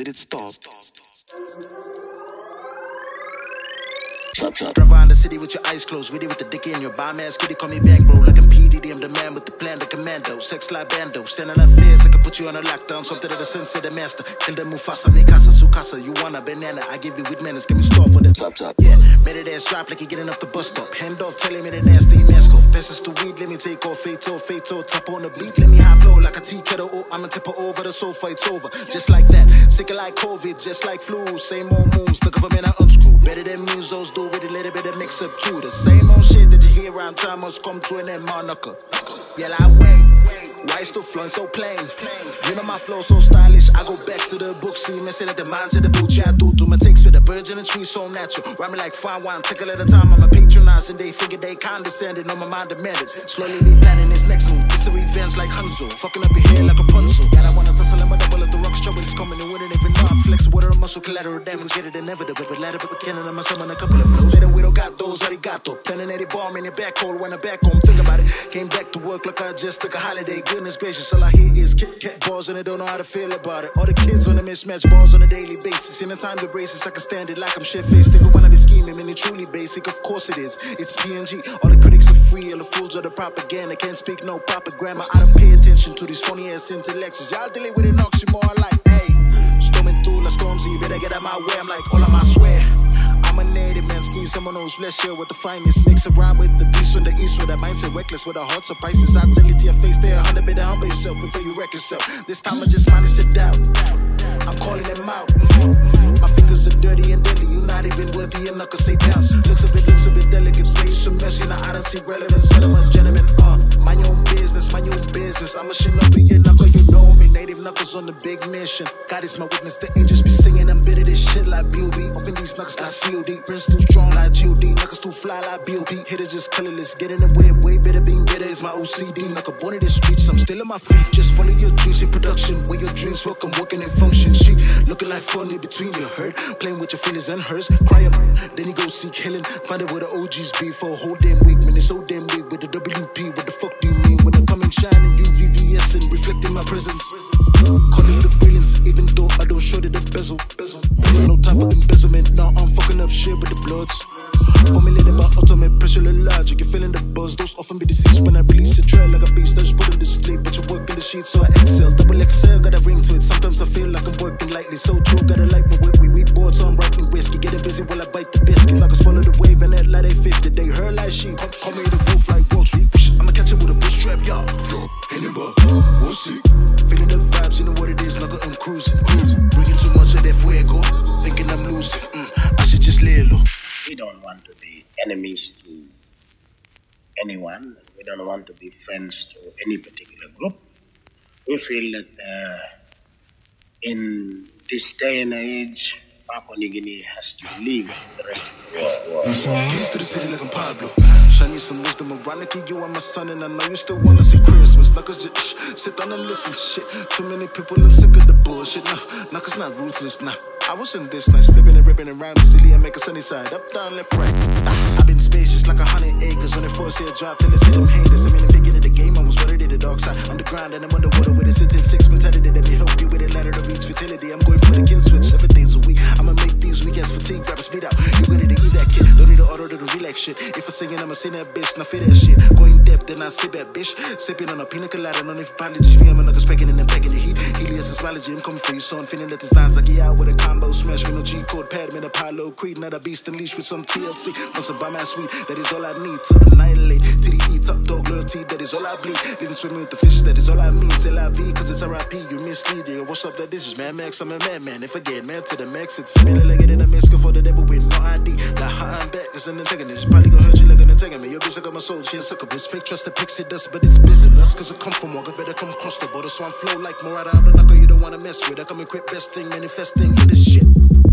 Did it stop? Chop, chop. Drive around the city with your eyes closed, with it with the dick in your bomb ass kitty, call me bang bro. Like I'm PDD, I'm the man with the plan, the commando. Sex like bando, sending up fears, I can put you on a lockdown. Something to the sense of the master. Kill the Mufasa, me casa, su casa. You want a banana, I give you with manners, give me store for the top top. Yeah, made it ass drop like he getting off the bus stop. Hand off, tell him in a nasty mask Passes to weed, let me take off, fatal, fatal. Top on the beat, let me high flow like a tea kettle. Oh, I'ma tip her over, the sofa, it's over. Just like that, sick like COVID, just like flu. Same old moves, the government I unscrew. Better than musos, do with a little bit of mix up too. The same old shit that you hear around time must come to an end, knuckle. Yeah, I wait wait. Why still flowing so plain? You know my flow so stylish. I go back to the book, see messing at the minds of the boot. Yeah, I do do my takes for the birds and the trees, so natural. Rhyme like fine wine, take a little time. I'm a patronizing. They figure they condescending. On my mind demanded. Slowly they planning this next move. It's a revenge like Hanzo. Fucking up your hair like a punzo. Yeah, I wanna tussle in my double at the rocks. Trouble is coming and winning. Even though I'm flexing with a muscle, collateral damage. Get it inevitable. But ladder, but cannon on my summon a couple of flows. Better we don't got those, arigato. Planning any bomb in the back hole when I'm back home. Think about it. Came work like I just took a holiday. Goodness gracious, all I hear is kick cat balls and I don't know how to feel about it. All the kids on the mismatch balls on a daily basis. In the time to braces, I can stand it like I'm shit faced. Even when I be scheming, man, it's truly basic. Of course it is. It's PNG. All the critics are free, all the fools are the propaganda. Can't speak no proper grammar. I don't pay attention to these phony ass intellectuals. Y'all delay with an oxymoron like, hey, through la storms, you better get out my way. I'm like, all of my swear. I'm a native man, ski someone who's flesh here with the finest. Mix around with the beast from the east with a mindset reckless with a heart surprises. I tell it to your face, there, 100 better humble yourself before you wreck yourself. This time I just minus it doubt. I'm calling them out. My fingers are dirty and deadly. You're not even worthy enough to say bounce. Looks of it, looks of it delicate. Space some messy. Now I don't see relevance. But I'm a gentleman. Uh, my own business, my own business. I'm a shinobi, On the big mission. God is my witness. The angels be singing. I'm bitter this shit like B.O.B. Offing these knuckles like COD. Prince too strong like G.O.D. Knuckles too fly like B.O.P. Hitters just colorless. Get in the way, way better being better is my OCD. Knuckle born in the streets. I'm still on my feet. Just follow your dreams in production. Where your dreams work, I'm working in function. She looking like funny between your hurt. Playing with your feelings and hers. Cry up, then you go seek healing. Find out where the OGs be for a whole damn week. Man, it's so damn weak Time for embezzlement. Now I'm fucking up shit with the bloods. Formulated by ultimate pressure and logic. You're feeling the buzz. Those often be deceased when I release a trail like a beast. I just put in the sleep, but you work in the sheet, so I excel. Double XL, got a ring to it. Sometimes I feel like I'm working lightly. So true, gotta like me with we we bored, so I'm writing whiskey. Getting busy while I bite the biscuit. Knockers follow the wave and that light they 50. They hurt like sheep. Call, call me the wolf like Wall Street. I'ma catch him with a bush strap, y'all. Yo, Hannibal, we'll see. Feeling the vibes, you know what it is, like I'm cruising. Bringing too much of that fuego. Thinking I'm. Mm, I should just lay low. We don't want to be enemies to anyone. We don't want to be friends to any particular group. We feel that uh, in this day and age, Papua New Guinea has to leave the rest of the world. Keys to the city like I'm Pablo. Shine me some wisdom. Ironically, you are my son, and I know you still wanna see Christmas. Knuckles just shh, sit down and listen. Shit, too many people, I'm sick of the bullshit. Nah, Knuckles not ruthless. Nah, I was in this nice, flipping and ripping around the city and make a sunny side. Up, down, left, right. Ah, I've been spacious like a hundred acres on force here drive till I see them haters. I'm in the beginning of the game, I was ready to the dark side. I'm the grind and I'm underwater with a sit-in six mentality. Let me help you with a ladder to reach fertility. I'm going for the kill switch bleed out. If I sing it, I'ma sing that bitch. Now fit that shit. Going depth, then I sip that bitch. Sipping on a pina colada. No need for apologies. Me, I'm a nigga speaking and then packing the heat. Helios is biology. I'm coming for you, so I'm feeling that this lines like yeah, with a combo smash with no G code pad, man, Apollo Creed, not a beast unleashed with some TLC. From some by my sweet, that is all I need to annihilate. TDE, top dog loyalty, that is all I bleed. Living swimming with the fish, that is all I mean. Till I V, cause it's RIP, you mislead. Yeah, what's up, that this is Mad Max, I'm a madman. If I get man to the max, it's similar like it in a mask for the devil with no ID. Like how I'm back, cause an antagonist. Probably gonna hurt you like an antagonist. Your bitch, I got my soul, she a sucker. This fake trust the pixie dust, but it's business. Cause I come from Walker, better come across the border. So I'm flow like Murata, I'm the knuckle you don't wanna mess with. I come and quit best thing, manifesting in this shit.